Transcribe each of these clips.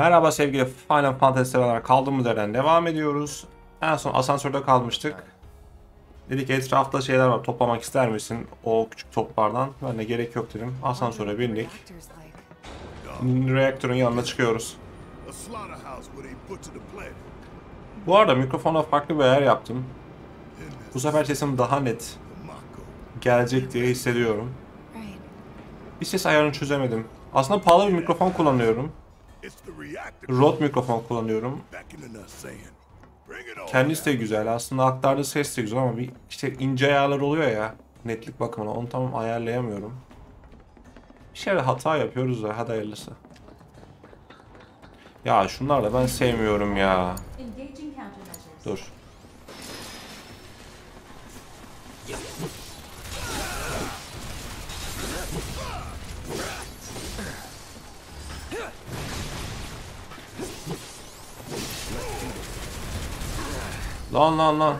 Merhaba sevgili Final Fantasy severler. Kaldığımız yerden devam ediyoruz. En son asansörde kalmıştık. Dedik etrafta şeyler var toplamak ister misin? O küçük toplardan. Ben de gerek yok dedim. Asansöre bindik. Reaktörün yanına çıkıyoruz. Bu arada mikrofona farklı bir ayar yaptım. Bu sefer sesim daha net gelecek diye hissediyorum. Bir ses ayarını çözemedim. Aslında pahalı bir mikrofon kullanıyorum. Rode mikrofon kullanıyorum. Kendisi de güzel. Aslında aktardığı ses de güzel ama bir işte ince ayarlar oluyor ya. Netlik bakımına onu tam ayarlayamıyorum. Bir şeyler hata yapıyoruz da hadi hayırlısı. Ya şunlar da ben sevmiyorum ya. Dur. Lan lan lan.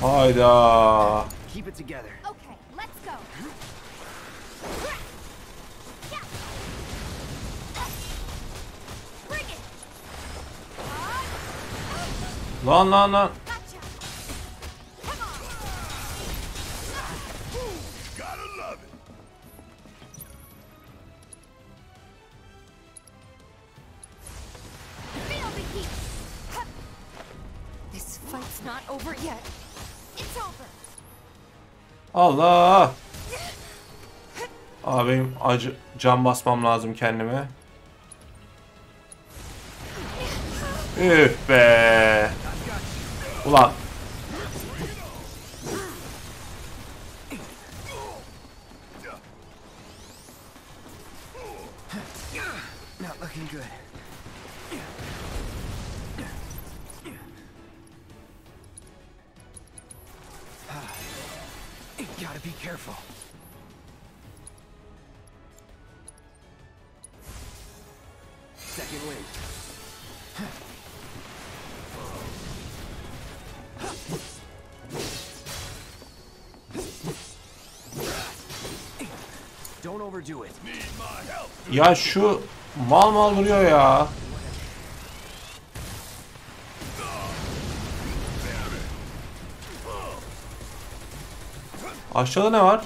Hayda. Keep it together. Yet. It's over. Allah. Abi benim acı can basmam lazım kendime. Üf be. Ulan. Not Ya şu mal mal duruyor ya. Aşağıda ne var?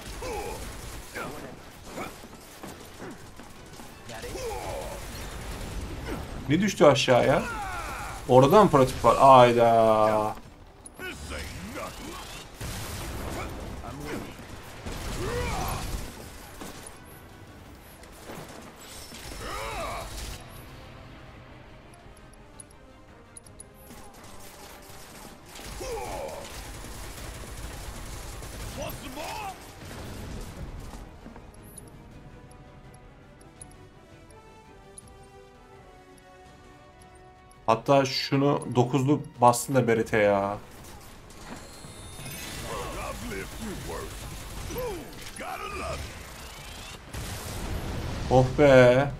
Ne düştü aşağıya? Orada mı pratik var? Ayda. Hatta şunu dokuzlu bastın da Berit'e ya. I've lived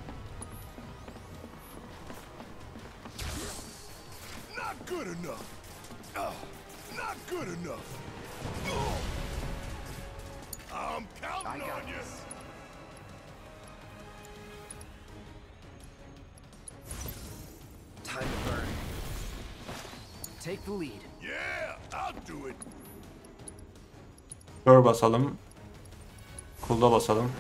Take the lead. Yeah, I'll do it. Kör basalım. Kulda basalım.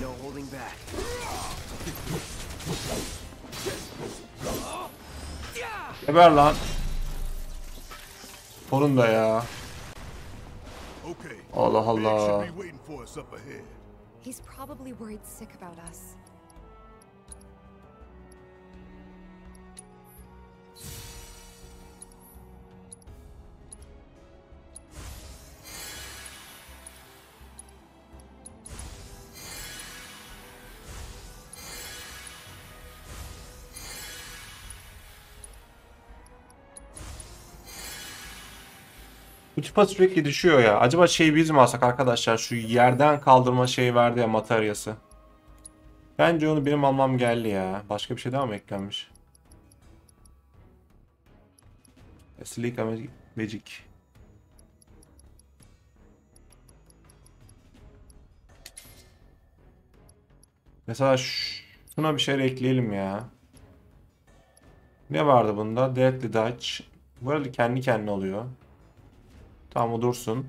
No holding back. Geber lan. Sorun da ya. Allah Allah. He's probably worried sick about us. Bu tipa sürekli düşüyor ya. Acaba şey biz mi alsak arkadaşlar? Şu yerden kaldırma şey vardı ya materyası. Bence onu benim almam geldi ya. Başka bir şey daha mı eklenmiş? Silica Magic-. Mesela şuna bir şey ekleyelim ya. Ne vardı bunda? Deadly Dodge. Bu arada kendi kendine oluyor. Tamam o dursun.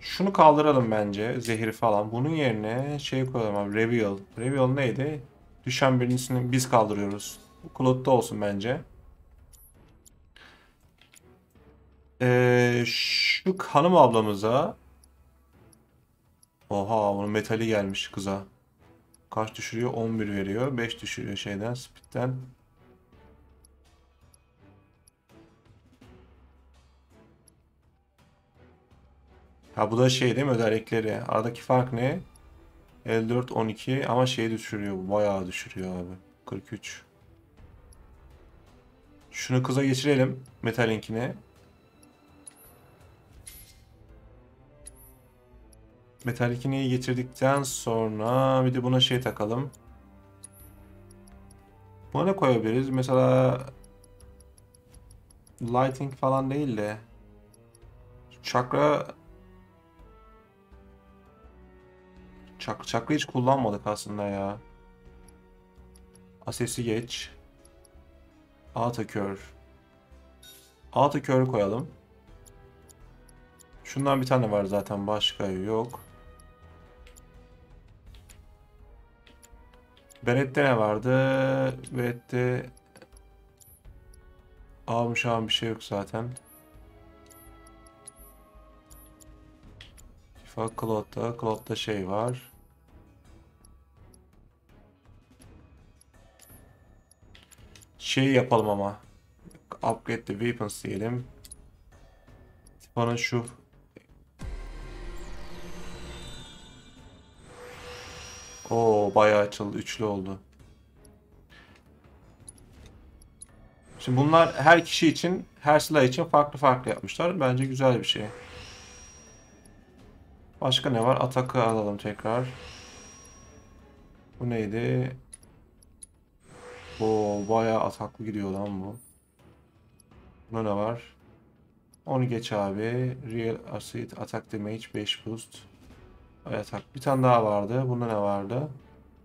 Şunu kaldıralım bence. Zehir falan. Bunun yerine şey koyalım abi. Reveal. Reveal neydi? Düşen birincisini biz kaldırıyoruz. Bu Cloud'da olsun bence. Ee, şu hanım ablamıza Oha onun metali gelmiş kıza. Kaç düşürüyor? 11 veriyor. 5 düşürüyor şeyden. Speed'den. Ha bu da şey değil mi özellikleri? Aradaki fark ne? 54 12 ama şey düşürüyor. Bayağı düşürüyor abi. 43. Şunu kıza geçirelim. Metalink'ine. Metalink'ini getirdikten sonra bir de buna şey takalım. Buna ne koyabiliriz? Mesela lighting falan değil de çakra Çak çakra hiç kullanmadık aslında ya. Asesi geç. Atakör. Atakör koyalım. Şundan bir tane var zaten başka yok. Beret'te ne vardı? Beret'te almış an bir şey yok zaten. FIFA Cloud'da, Cloud'da şey var. Şey yapalım ama. Upgrade the weapons diyelim. Bana şu Oo bayağı açıldı. Üçlü oldu. Şimdi bunlar her kişi için, her silah için farklı farklı yapmışlar. Bence güzel bir şey. Başka ne var? Atak'ı alalım tekrar. Bu neydi? Oo bayağı ataklı gidiyor lan bu. Bunda ne var? Onu geç abi. Real Acid Attack Damage 5 boost. Atak. Bir tane daha vardı. Bunda ne vardı?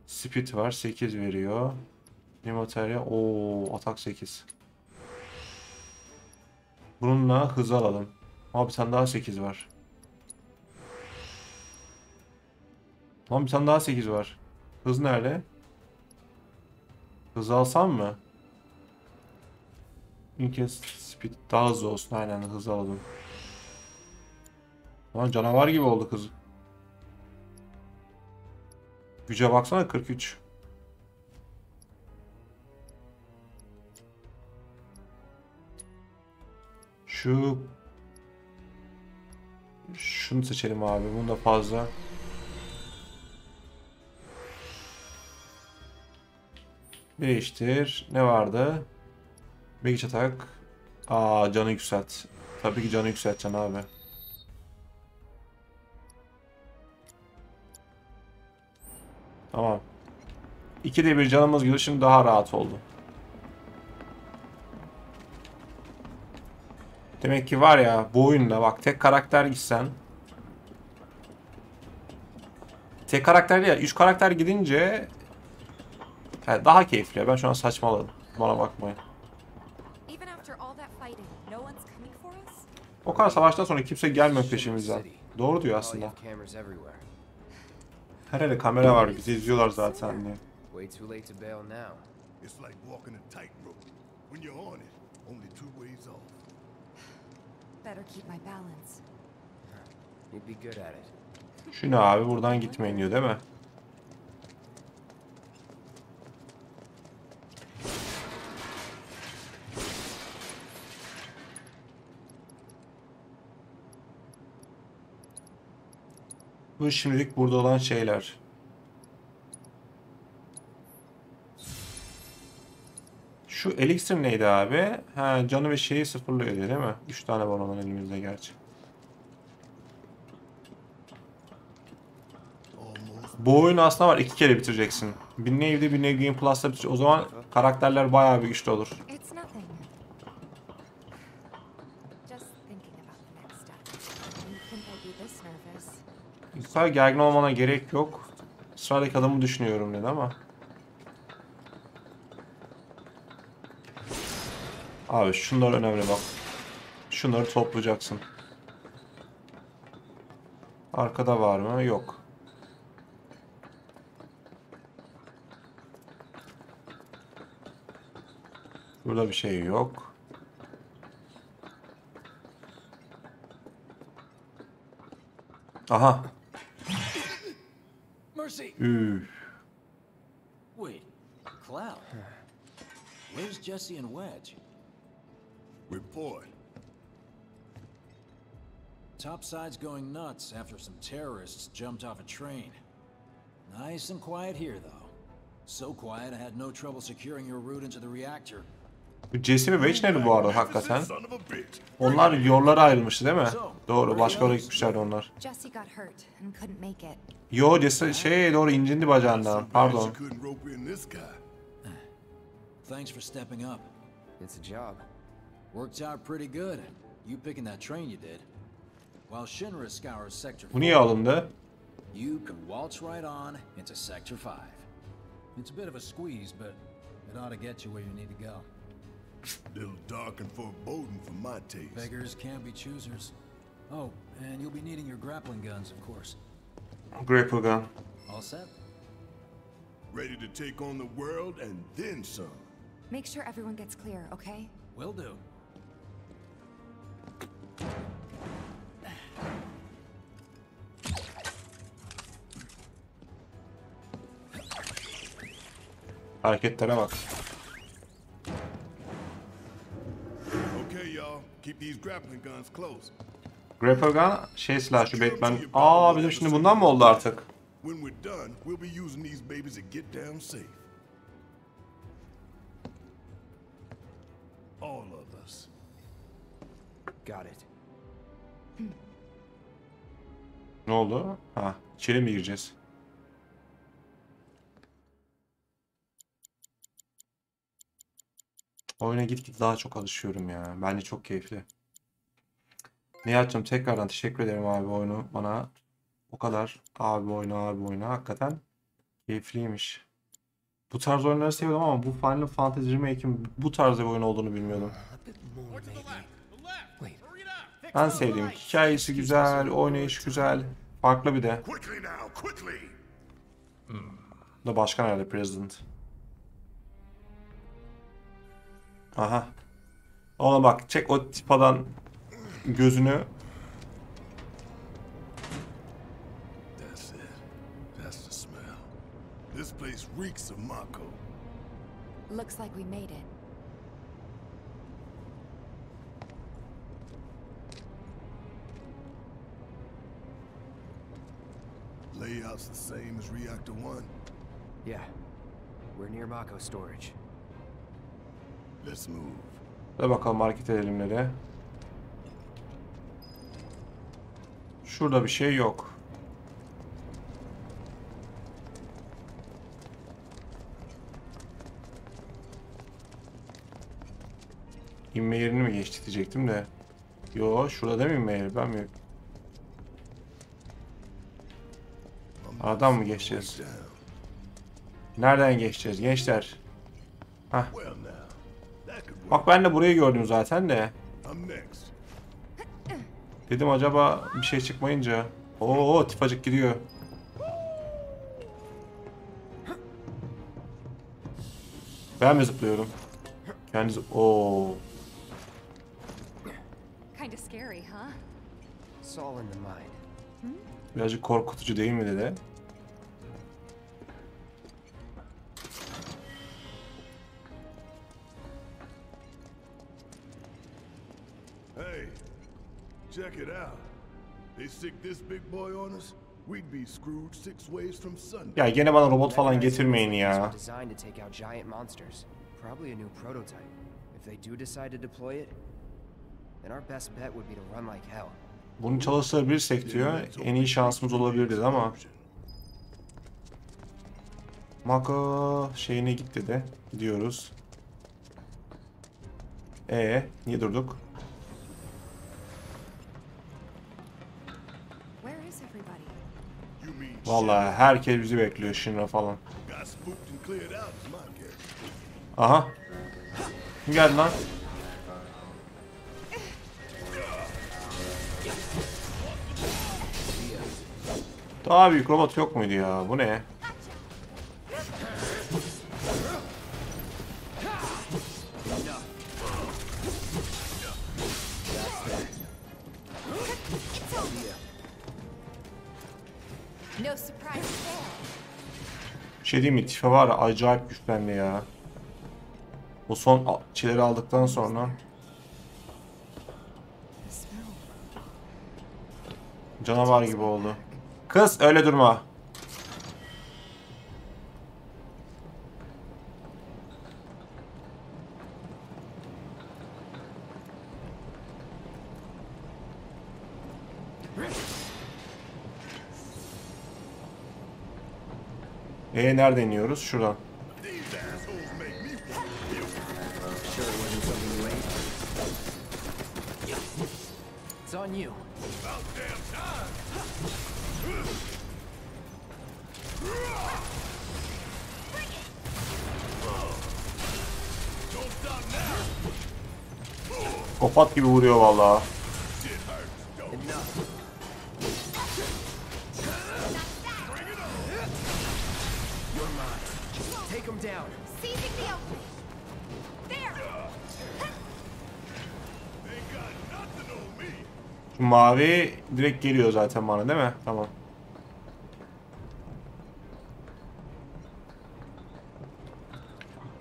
Speed var. 8 veriyor. Nematerya. Oo atak 8. Bununla hız alalım. Ama bir tane daha 8 var. Lan bir tane daha 8 var. Hız nerede? Hız alsam mı? İlk speed daha hızlı olsun. Aynen hız alalım. Lan canavar gibi oldu kız. Güce baksana 43. Şu şunu seçelim abi. Bunu da fazla. Değiştir. Ne vardı? Mage atak. Aa canı yükselt. Tabii ki canı yükselteceksin abi. Tamam. İkide bir canımız gidiyor. Şimdi daha rahat oldu. Demek ki var ya bu oyunda bak tek karakter gitsen Tek karakter ya 3 karakter gidince He, daha keyifli ya. Ben şu an saçmaladım. Bana bakmayın. O kadar savaştan sonra kimse gelmiyor peşimizden. Doğru diyor aslında. Her yerde kamera var. Bizi izliyorlar zaten diye. It's like walking a tightrope. When you're on it, only two ways off. Better keep my balance. You'd be good at it. Şu ne abi? Buradan gitmeyin diyor değil mi? Bu şimdilik burada olan şeyler. Şu elixir neydi abi? Ha, canı ve şeyi sıfırlıyor değil mi? 3 tane var onun elimizde gerçi. Bu oyunu aslında var iki kere bitireceksin. Bir Nave'de bir Nave Game Plus'ta bitireceksin. O zaman karakterler bayağı bir güçlü olur. It's nothing. Just thinking about the next step. Didn't think I'd be this nervous. Bu kadar gergin olmana gerek yok. Sıradaki adamı düşünüyorum dedi ama. Abi şunlar önemli bak. Şunları toplayacaksın. Arkada var mı? Yok. Burada bir şey yok. Aha. Mercy! Wait, Cloud. Where's Jesse and Wedge? Report. Topside's going nuts after some terrorists jumped off a train. Nice and quiet here, though. So quiet I had no trouble securing your route into the reactor. Bu Jesse ve nerede bu arada hakikaten? Onlar yollara ayrılmıştı değil mi? Doğru başka yere gitmişlerdi onlar. Yo Jesse şey doğru incindi bacağından. Pardon. Thanks for stepping up. It's a job. Worked out pretty good. You picking that train you did. While Shinra scours Sector Bu niye 4, alındı? you can waltz right on into Sector 5. It's a bit of a squeeze, but it ought to get you where you need to go. Little dark and foreboding for my taste. Beggars can't be choosers. Oh, and you'll be needing your grappling guns, of course. Grapple gun. All set? Ready to take on the world and then some. Make sure everyone gets clear, okay? Will do. Hareketlere bak. Grapple gun şey silah şu Batman. Aa bizim şimdi bundan mı oldu artık? When we're done, we'll be using these babies to get down safe. All of us. Got it. Ne oldu? Ha içeri mi gireceğiz? Oyuna gitgide daha çok alışıyorum ya. Bence çok keyifli. Nihat'cığım tekrardan teşekkür ederim abi oyunu bana. O kadar abi oyunu abi oyunu hakikaten keyifliymiş. Bu tarz oyunları seviyorum ama bu Final Fantasy Remake'in bu tarz bir oyun olduğunu bilmiyordum. Ben sevdiğim hikayesi güzel, oynayış güzel, farklı bir de. Da başkan herhalde President. Aha. Ona bak çek o tipadan gözünü. That's it. That's the smell. This place reeks of Mako. Looks like we made it. Layout's the same as Reactor 1. Yeah. We're near Mako storage. Let's move. Hadi bakalım hareket edelim nereye. Şurada bir şey yok. İnme yerini mi diyecektim de. Yo şurada değil mi inme yeri? Ben mi? Aradan mı geçeceğiz? Nereden geçeceğiz gençler? Work. Bak ben de burayı gördüm zaten de. Dedim acaba bir şey çıkmayınca. Oo tifacık gidiyor. Ben mi zıplıyorum? Kendi zıp- Oo. Birazcık korkutucu değil mi dede? İt out. They stick this big boy on us, we'd be screwed six ways from Sunday. Ya gene bana robot falan getirmeyin ya. designed to take out giant monsters. Probably a new prototype. If they do decide to deploy it, then our best bet would be to run like hell. Bunu çalıştırabilirsek diyor en iyi şansımız olabilir dedi ama Mako şeyine git dedi. Gidiyoruz. E niye durduk? Vallahi herkes bizi bekliyor Shinra falan. Aha. Kim geldi lan? Daha büyük robot yok muydu ya? Bu ne? Bir şey diyeyim mi? Tife var ya acayip güçlendi ya. Bu son çileri aldıktan sonra canavar gibi oldu. Kız öyle durma. E nereden iniyoruz? Şuradan. These assholes make me want Sure it wasn't something you ate? It's on you. about damn time. Don't stop now. Kopat gibi vuruyor vallahi. You're mine. Take him down. Seizing the opening. There. Şu mavi direkt geliyor zaten bana değil mi? Tamam.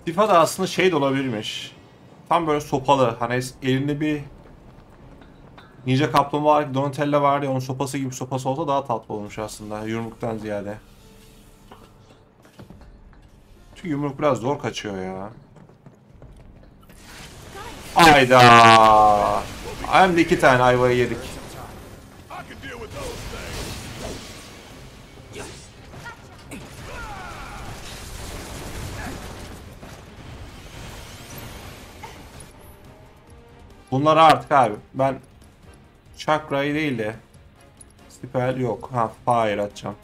Tifa da aslında şey de olabilirmiş. Tam böyle sopalı. Hani elinde bir Ninja Kaplumbağa Donatella vardı ya onun sopası gibi sopası olsa daha tatlı olmuş aslında yumruktan ziyade. Çünkü yumruk biraz zor kaçıyor ya. Ayda. Hem de iki tane ayvayı yedik. I can deal with those things. Bunlar artık abi. Ben Chakra'yı değil de Spell yok. Ha Fire atacağım.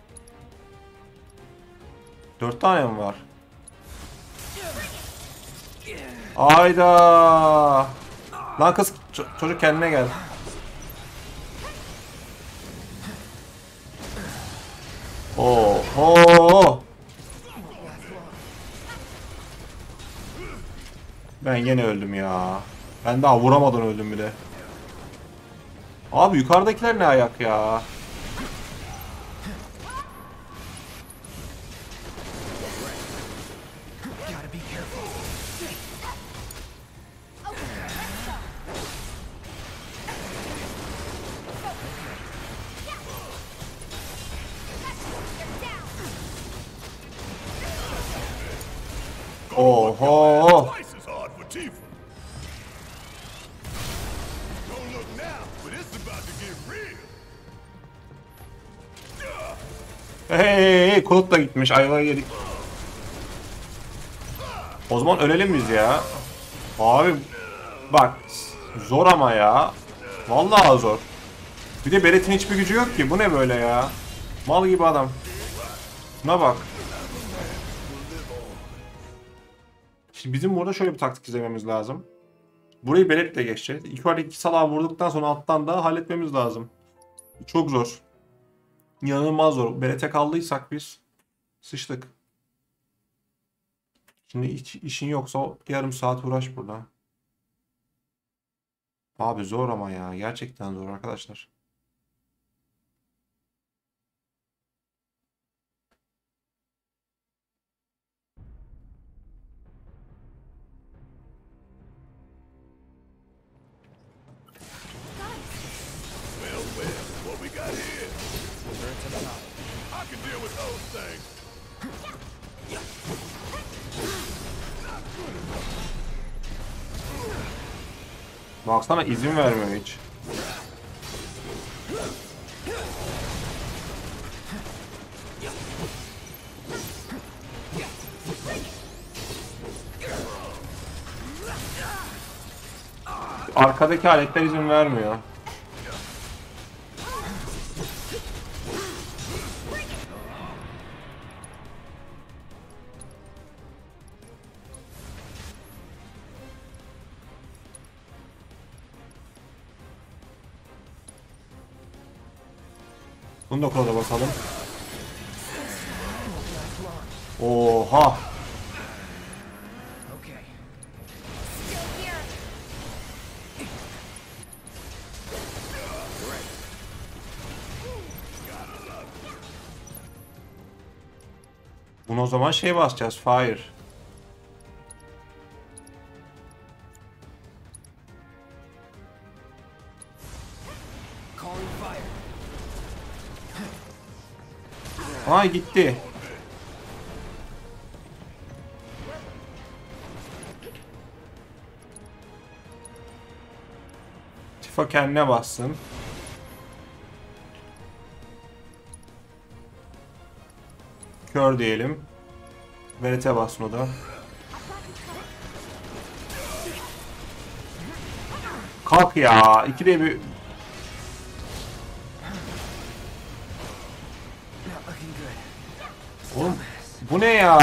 Dört tane mi var? Ayda. Lan kız çocuk kendine gel. Oo, oo. Ben gene öldüm ya. Ben daha vuramadan öldüm bile. Abi yukarıdakiler ne ayak ya? Gitmiş. Ayva yedik. O zaman ölelim biz ya. Abi bak zor ama ya. Vallahi zor. Bir de Beret'in hiçbir gücü yok ki. Bu ne böyle ya? Mal gibi adam. Buna bak. Şimdi bizim burada şöyle bir taktik izlememiz lazım. Burayı beletle geçeceğiz. İlk olarak iki salağı vurduktan sonra alttan da halletmemiz lazım. Çok zor. İnanılmaz zor. Belete kaldıysak biz sıçtık. Şimdi hiç işin yoksa yarım saat uğraş burada. Abi zor ama ya. Gerçekten zor arkadaşlar. Baksana izin vermiyor hiç. Arkadaki aletler izin vermiyor. Bunu da kola basalım. Oha! Bunu o zaman şey basacağız. Fire. Ay gitti. Tifa kendine bassın. Kör diyelim. Verete bassın o da. Kalk ya. İkide bir bu ne ya?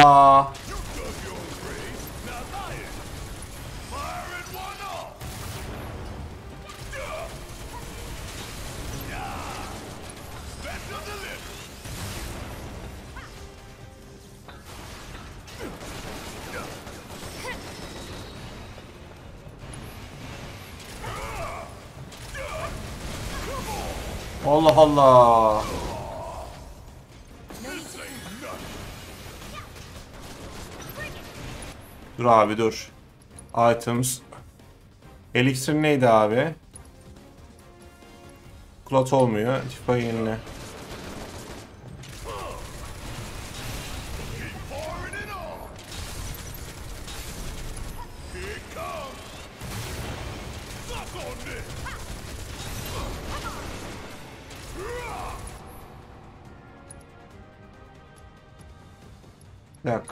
Allah Allah. Dur abi dur. Items. Elixir neydi abi? Klot olmuyor. Tifa yenile.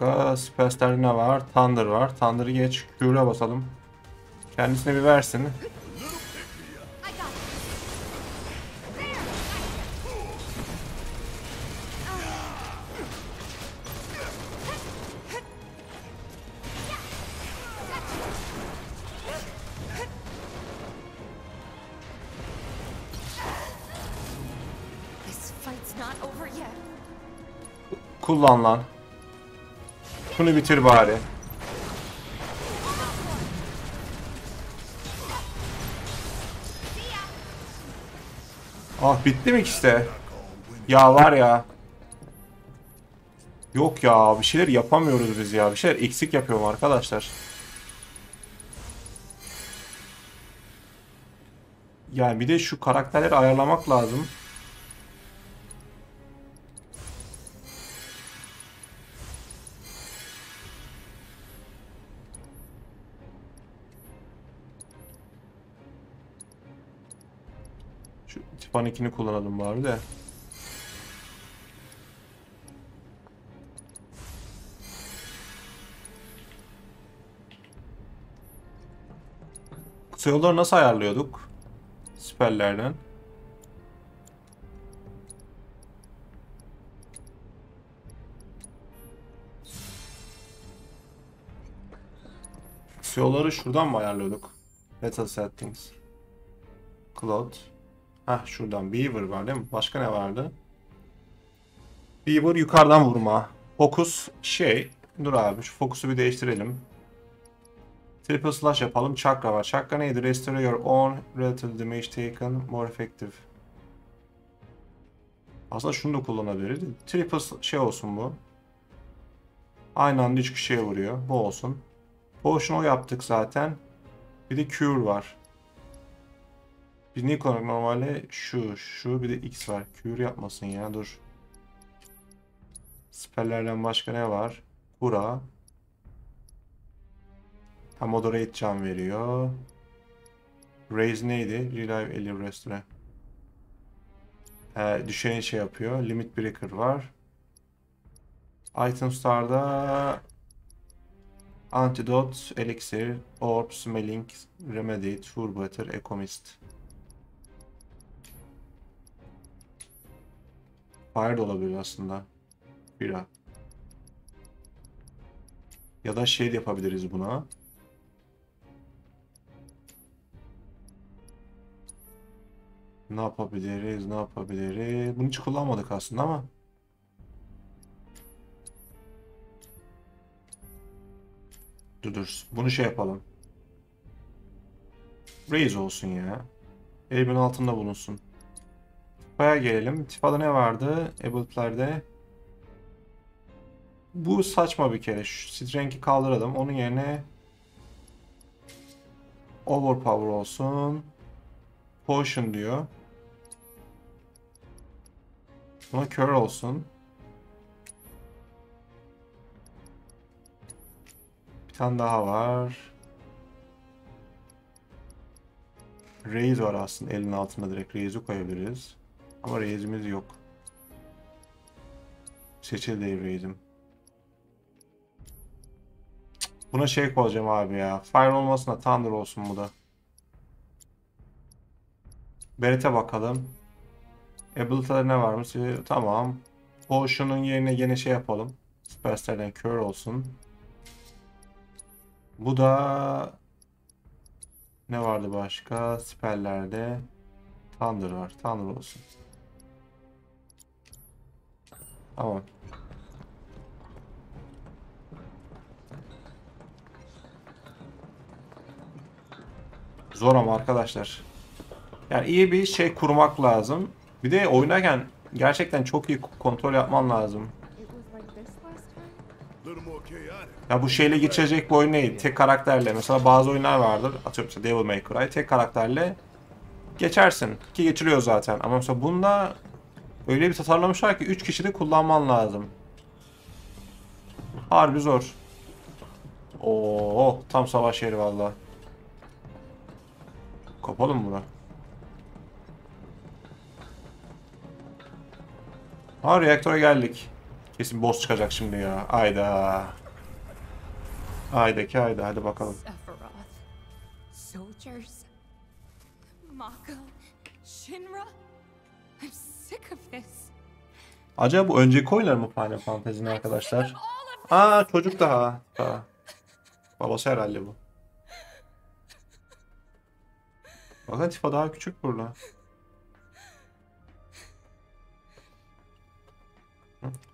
Dakika. Superstar ne var? Thunder var. Thunder'ı geç. Q'ya basalım. Kendisine bir versin. I got Şunu bitir bari. Ah bitti mi işte? Ya var ya. Yok ya bir şeyler yapamıyoruz biz ya. Bir şeyler eksik yapıyorum arkadaşlar. Yani bir de şu karakterleri ayarlamak lazım. Tifan'ınkini kullanalım bari de. Kısa yolları nasıl ayarlıyorduk? Spelllerden. Aksiyoları şuradan mı ayarlıyorduk? Battle settings. Cloud. Heh şuradan Beaver var değil mi? Başka ne vardı? Beaver yukarıdan vurma. Fokus şey. Dur abi şu fokusu bir değiştirelim. Triple slash yapalım. Chakra var. Chakra neydi? Restore your own relative damage taken more effective. Aslında şunu da kullanabiliriz. Triple şey olsun bu. Aynı anda 3 kişiye vuruyor. Bu olsun. Potion o yaptık zaten. Bir de Cure var. Ne kullandık normalde? Şu, şu bir de X var. Cure yapmasın ya dur. Spelllerden başka ne var? Kura. Ha moderate can veriyor. Raise neydi? Relive Eli Restore. Ee, düşeni şey yapıyor. Limit Breaker var. Item Star'da Antidote, Elixir, Orb, Smelling, Remedy, Turbator, Ecomist. Fire de olabilir aslında. Bira. Ya da şey de yapabiliriz buna. Ne yapabiliriz, ne yapabiliriz? Bunu hiç kullanmadık aslında ama. Dur dur. Bunu şey yapalım. Raise olsun ya. Elimin altında bulunsun. Tifa'ya gelelim. Tifa'da ne vardı? Ability'lerde. Bu saçma bir kere. Şu Strength'i kaldıralım. Onun yerine Overpower olsun. Potion diyor. Buna Cure olsun. Bir tane daha var. Raise var aslında elin altında direkt Raise'i koyabiliriz. Ama Raise'imiz yok. Seçil. Cık, Buna şey koyacağım abi ya. Fire olmasın da Thunder olsun bu da. Beret'e bakalım. Ability'de ne varmış? Ee, Tamam. Potion'un yerine gene şey yapalım. Spells'lerden Cure olsun. Bu da ne vardı başka? Spell'lerde Thunder var. Thunder olsun. Tamam. Zor ama arkadaşlar. Yani iyi bir şey kurmak lazım. Bir de oynarken gerçekten çok iyi kontrol yapman lazım. Ya bu şeyle geçecek bir oyun değil. Tek karakterle. Mesela bazı oyunlar vardır. Atıyorum mesela Devil May Cry. Tek karakterle geçersin. Ki geçiliyor zaten. Ama mesela bunda öyle bir tasarlamışlar ki 3 kişi de kullanman lazım. Harbi zor. Oo, tam savaş yeri valla. Kapalım mı bunu? Ha reaktöre geldik. Kesin boss çıkacak şimdi ya. Ayda. Aydaki ayda hadi bakalım. Soldiers. Mako. Shinra. Acaba bu önceki oyunlar mı Final Fantasy'nin arkadaşlar? Aa çocuk daha. daha. Babası herhalde bu. Bakın Tifa daha küçük burada.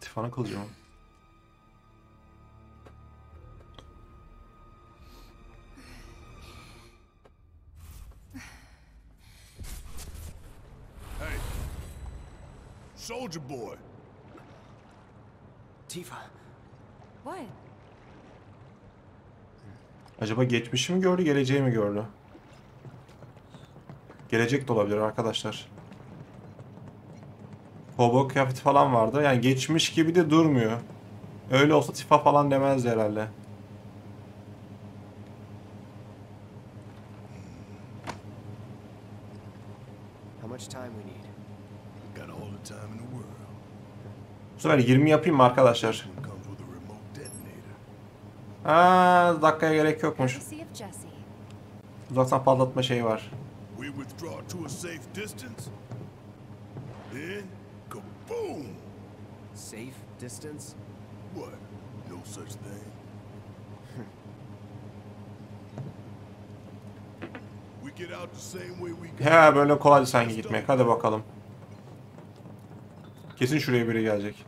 Tifa'nın kılıcı mı? Hey, soldier boy. Tifa, What? Acaba geçmişi mi gördü, geleceği mi gördü? Gelecek de olabilir arkadaşlar. Hobo kıyafeti falan vardı. Yani geçmiş gibi de durmuyor. Öyle olsa Tifa falan demezdi herhalde. how much time we need? Got all the time in the world. Bu sefer 20 yapayım mı arkadaşlar? One comes with a remote detonator. Aa, dakikaya gerek yokmuş. Uzaktan patlatma şeyi var. Safe distance. What? No such thing. get out the same way we got. He böyle kolay sanki gitmek. Hadi bakalım. Kesin şuraya biri gelecek.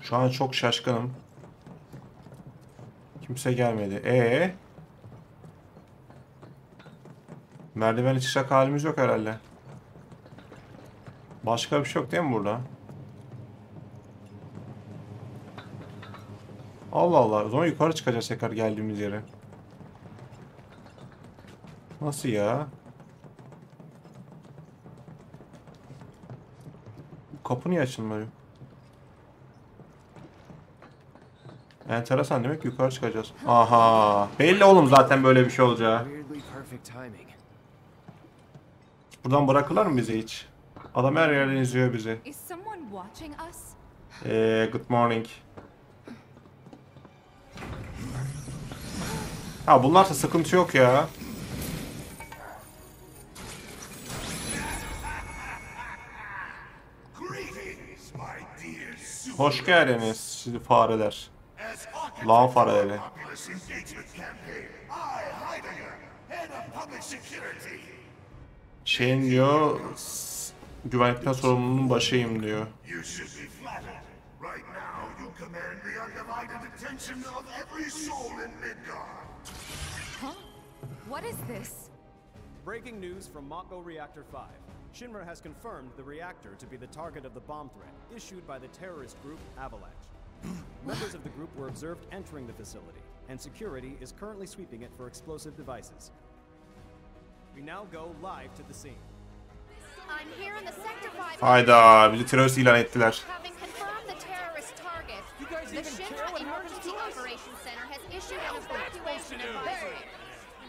Şu an çok şaşkınım. Kimse gelmedi. E Merdivene çıkacak halimiz yok herhalde. Başka bir şey yok değil mi burada? Allah Allah. O zaman yukarı çıkacağız tekrar geldiğimiz yere. Nasıl ya? Kapı niye açılmıyor? Enteresan demek yukarı çıkacağız. Aha. Belli oğlum zaten böyle bir şey olacağı. Buradan bırakırlar mı bizi hiç? Adam her yerden izliyor bizi. Eee good morning. Ha bunlarsa sıkıntı yok ya. Hoş geldiniz fareler. Lan fareleri. Şeyin diyor güvenlikten sorumluluğunun başıyım diyor. What is this? Breaking news from Mako Reactor 5. Shinra has confirmed the reactor to be the target of the bomb threat issued by the terrorist group Avalanche. Members of the group were observed entering the facility, and security is currently sweeping it for explosive devices. We now go live to the scene. I'm here in the Sector 5 Hayda bizi terörist ilan ettiler. having confirmed the terrorist target. The Shinra Emergency Operations Center has issued an evacuation advisory.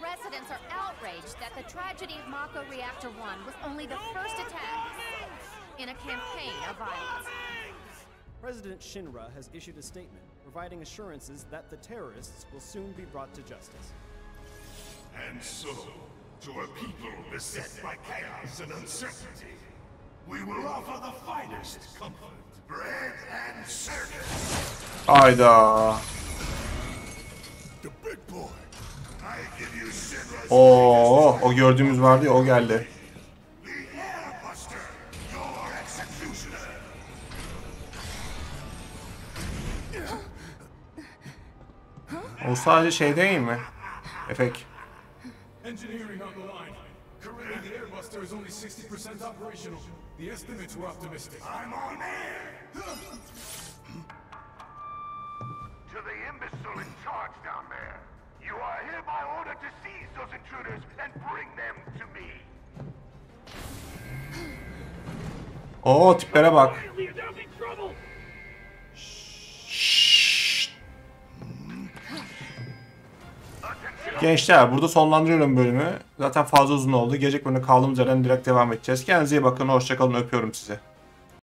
Residents are outraged that the tragedy of Mako Reactor 1 was only the first attack in a campaign of violence. President Shinra has issued a statement providing assurances that the terrorists will soon be brought to justice. And so, to a people beset by chaos and uncertainty, we will offer the finest comfort, bread and circus. Hayda. Oo, o gördüğümüz vardı ya o geldi. O sadece şey değil mi? Efek. Engineering on the line. Currently, the Airbuster is only 60% operational. The estimates were optimistic. I'm on air. to the imbecile in charge down there, you are hereby ordered to seize those intruders and bring them to me. Oo tiplere bak. Gençler burada sonlandırıyorum bölümü. Zaten fazla uzun oldu. Gelecek bölümde kaldığımız yerden direkt devam edeceğiz. Kendinize iyi bakın. Hoşçakalın. Öpüyorum sizi.